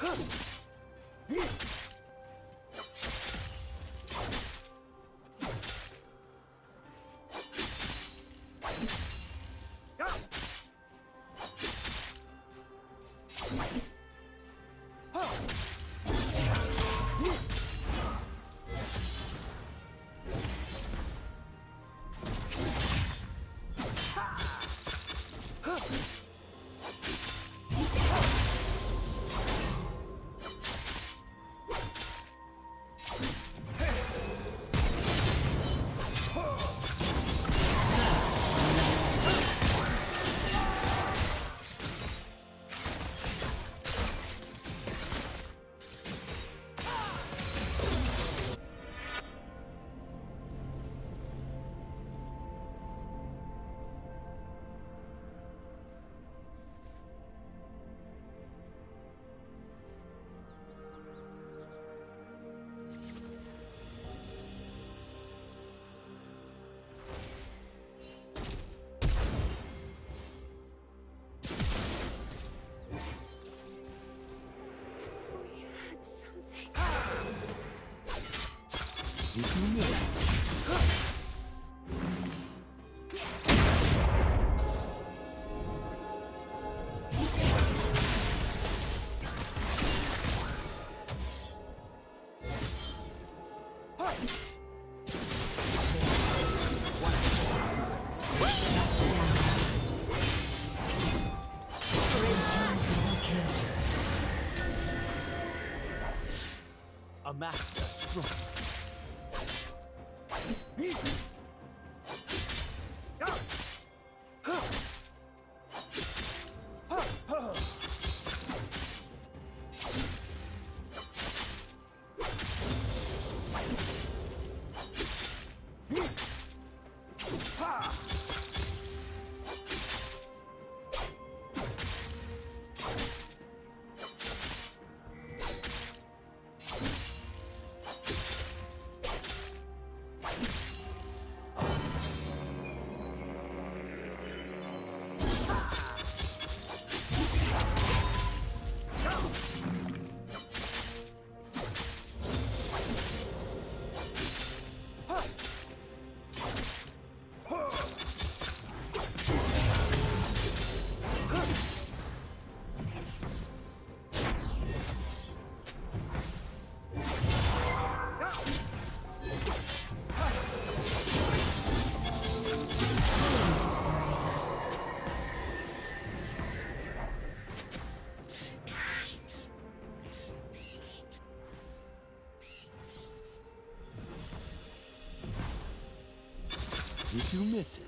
We Did you miss? You miss it?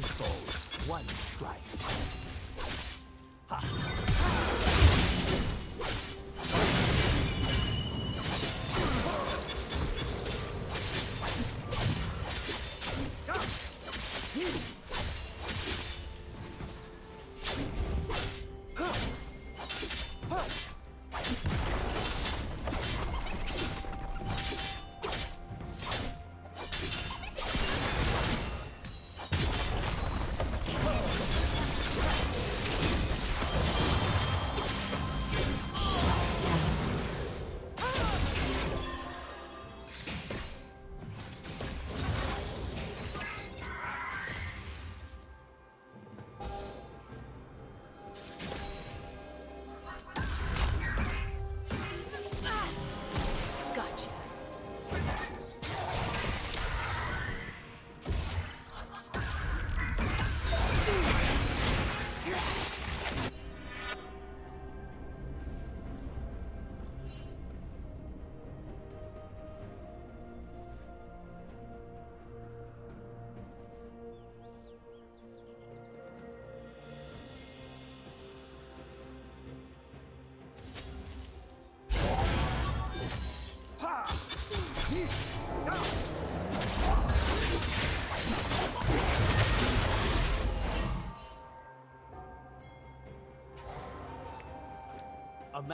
Foes, one strike.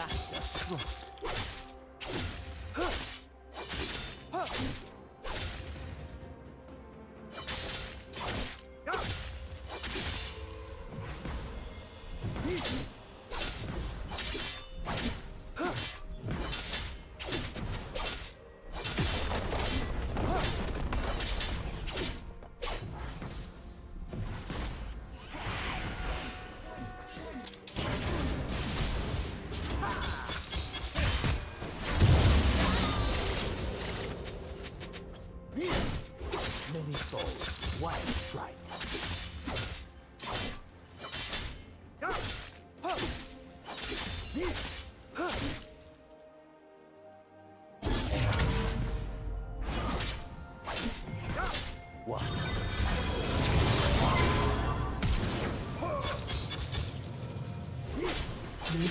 baja.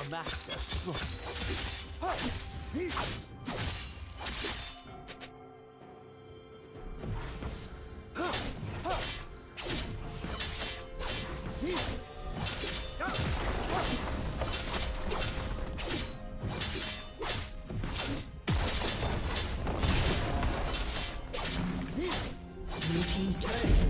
A master. team's turret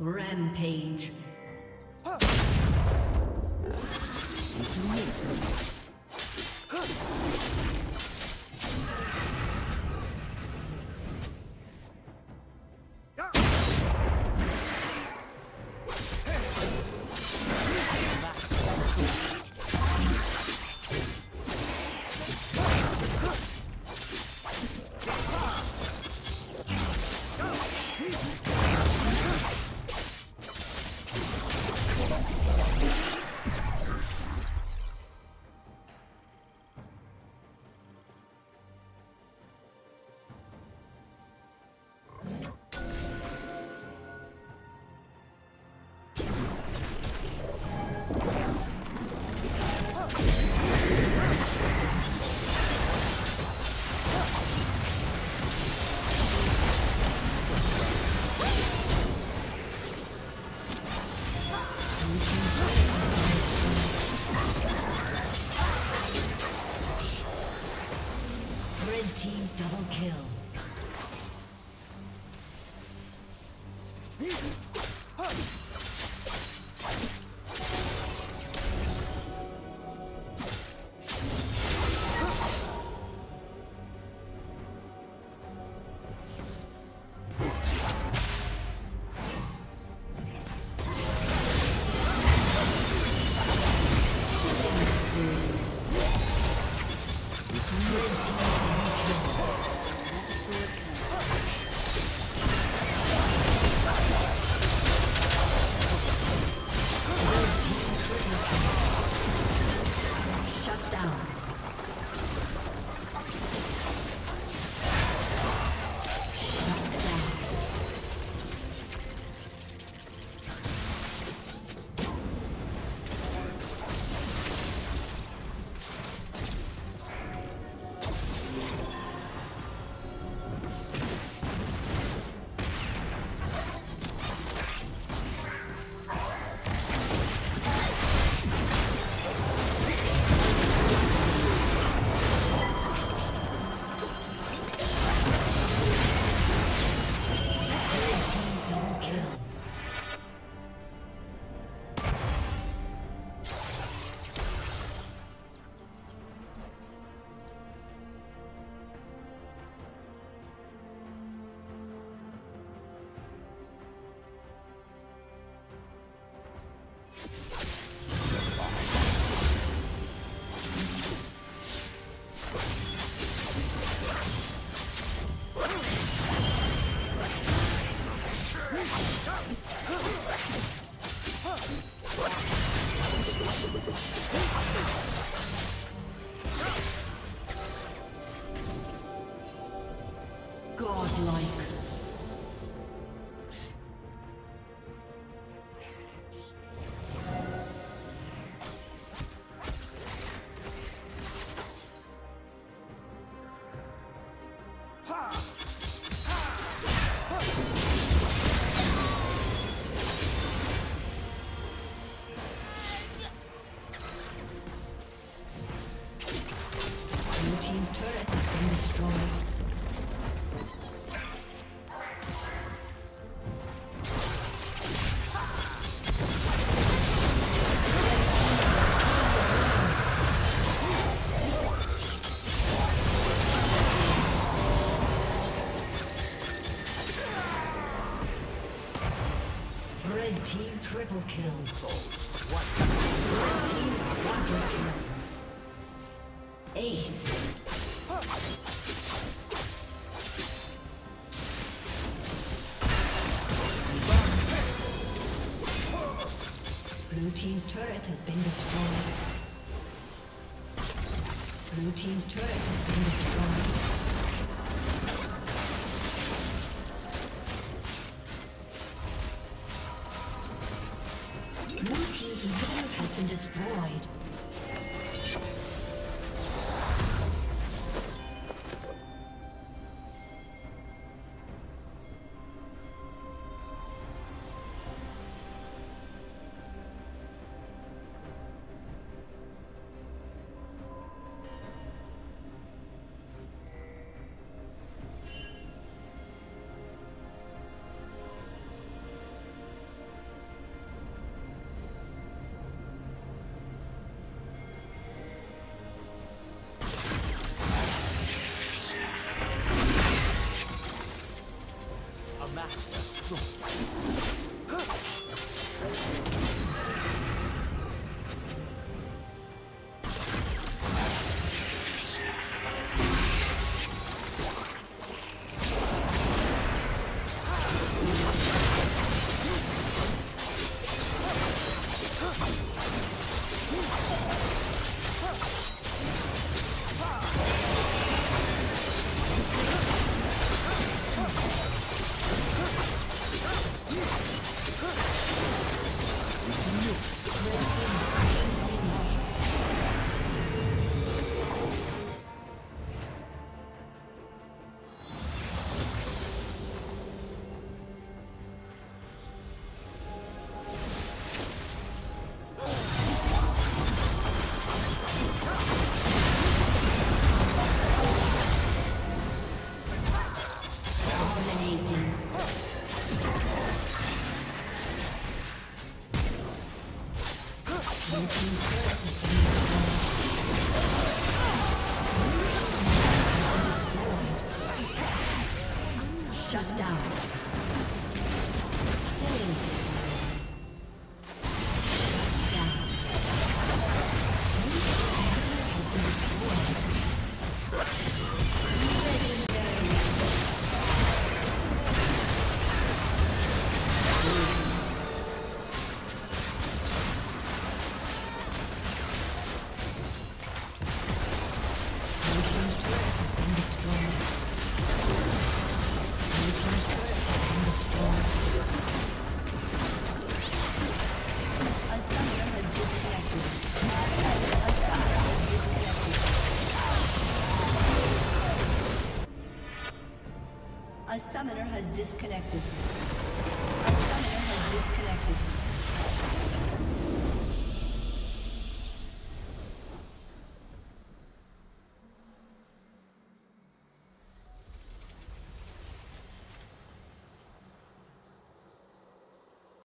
Rampage. Triple kill. Team quadra kill. Ace. Blue Team's turret has been destroyed. Blue Team's turret has been destroyed. Disconnected.